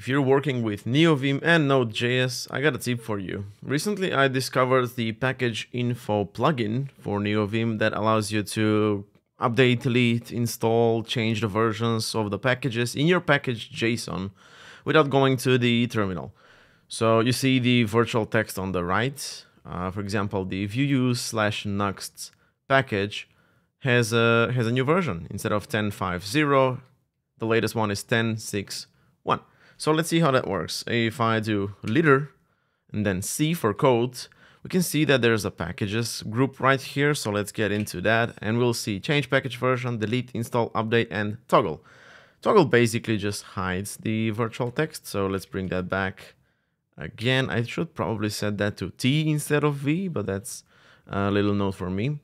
If you're working with NeoVim and Node.js, I got a tip for you. Recently, I discovered the package info plugin for NeoVim that allows you to update, delete, install, change the versions of the packages in your package JSON without going to the terminal. So you see the virtual text on the right. Uh, for example, the vueuse slash nuxt package has a has a new version. Instead of 10.5.0, the latest one is 10.6.1. So let's see how that works. If I do leader and then C for code, we can see that there's a packages group right here. So let's get into that and we'll see change package version, delete, install, update, and toggle. Toggle basically just hides the virtual text. So let's bring that back again. I should probably set that to T instead of V, but that's a little note for me.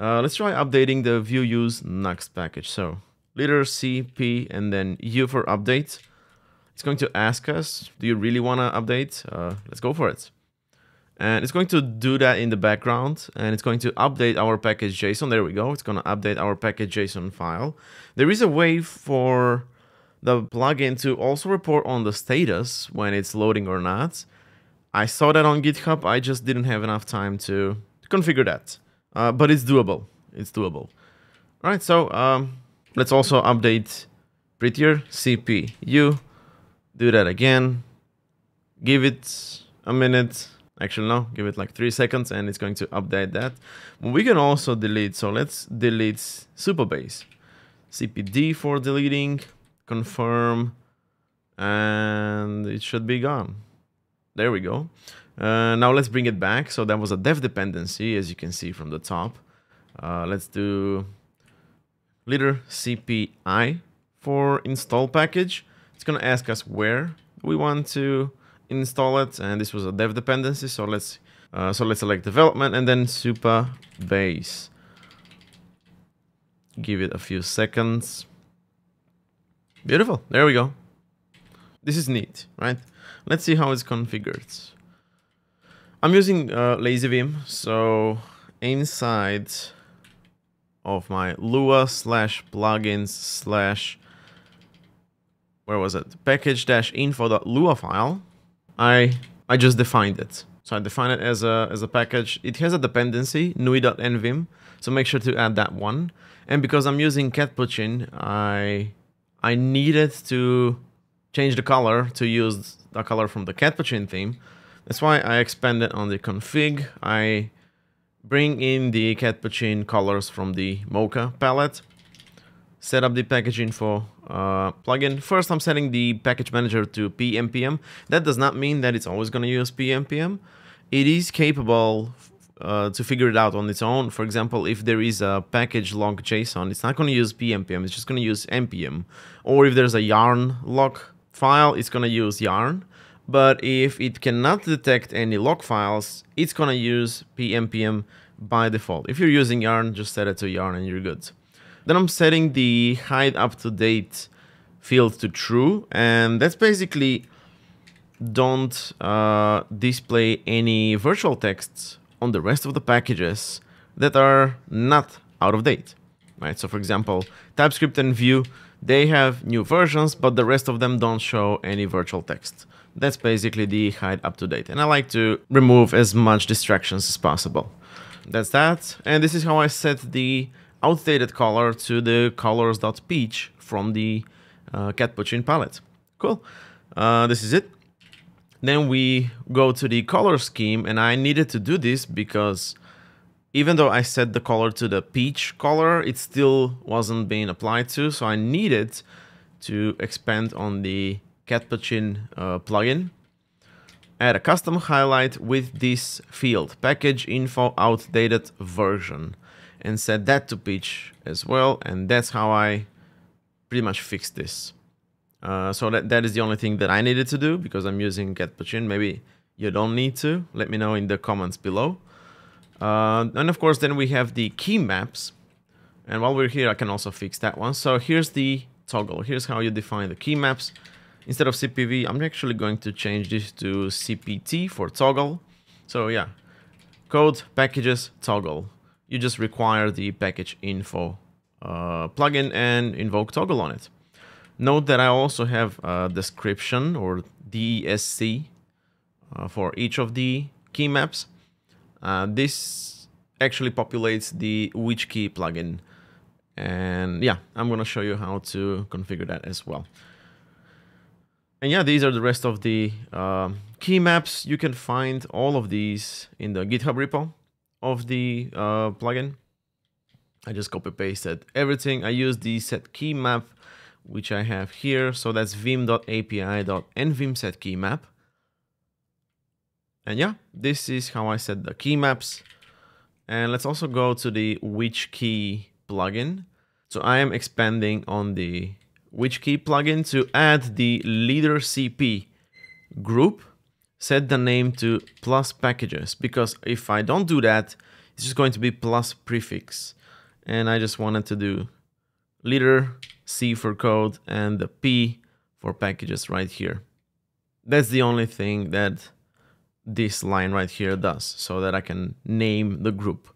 Uh, let's try updating the view vueuse nuxt package. So leader C, P, and then U for update. It's going to ask us, do you really want to update? Uh, let's go for it. And it's going to do that in the background and it's going to update our package JSON. There we go. It's going to update our package JSON file. There is a way for the plugin to also report on the status when it's loading or not. I saw that on GitHub. I just didn't have enough time to, configure that. Uh, but it's doable. It's doable. All right, so um, let's also update prettier CPU do that again. Give it a minute. Actually, no, give it like three seconds and it's going to update that. We can also delete. So let's delete Supabase. CPD for deleting, confirm, and it should be gone. There we go. Uh, now let's bring it back. So that was a dev dependency, as you can see from the top. Uh, let's do leader CPI for install package. It's going to ask us where we want to install it. And this was a dev dependency. So let's uh, so let's select development and then super base. Give it a few seconds. Beautiful. There we go. This is neat, right? Let's see how it's configured. I'm using uh, LazyVim, so inside of my Lua slash plugins slash where was it? package-info.lua file. I I just defined it. So I define it as a as a package. It has a dependency nui.nvim, so make sure to add that one. And because I'm using Catppuccin, I I needed to change the color to use the color from the Catppuccin theme. That's why I expanded on the config. I bring in the Catppuccin colors from the Mocha palette set up the package info uh, plugin. First, I'm setting the package manager to PNPM. That does not mean that it's always going to use PNPM. It is capable uh, to figure it out on its own. For example, if there is a package log JSON, it's not going to use PNPM. It's just going to use npm. Or if there's a yarn log file, it's going to use yarn. But if it cannot detect any log files, it's going to use PNPM by default. If you're using yarn, just set it to yarn and you're good. Then I'm setting the hide up to date field to true. And that's basically don't uh, display any virtual texts on the rest of the packages that are not out of date. Right? So for example, TypeScript and Vue, they have new versions, but the rest of them don't show any virtual text. That's basically the hide up to date. And I like to remove as much distractions as possible. That's that. And this is how I set the outdated color to the colors.peach from the uh, Catppuccin palette. Cool. Uh, this is it. Then we go to the color scheme and I needed to do this because even though I set the color to the peach color, it still wasn't being applied to. So I needed to expand on the Catppuccin uh, plugin. Add a custom highlight with this field, package info outdated version and set that to peach as well. And that's how I pretty much fixed this. Uh, so that, that is the only thing that I needed to do because I'm using Catppuccin. Maybe you don't need to. Let me know in the comments below. Uh, and of course, then we have the key maps. And while we're here, I can also fix that one. So here's the toggle. Here's how you define the key maps. Instead of CPV, I'm actually going to change this to CPT for toggle. So yeah, code, packages, toggle you just require the package info uh, plugin and invoke toggle on it. Note that I also have a description or DESC uh, for each of the key maps. Uh, this actually populates the which key plugin. And yeah, I'm going to show you how to configure that as well. And yeah, these are the rest of the uh, key maps. You can find all of these in the GitHub repo of the uh, plugin. I just copy pasted everything. I use the set key map, which I have here. So that's vim.api.nvim set key map. And yeah, this is how I set the key maps. And let's also go to the which key plugin. So I am expanding on the which key plugin to add the leader CP group, set the name to plus packages, because if I don't do that, it's just going to be plus prefix and I just wanted to do leader C for code and the P for packages right here. That's the only thing that this line right here does so that I can name the group.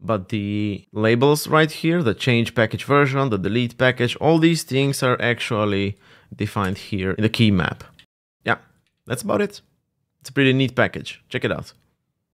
But the labels right here, the change package version, the delete package, all these things are actually defined here in the key map. Yeah, that's about it. It's a pretty neat package. Check it out.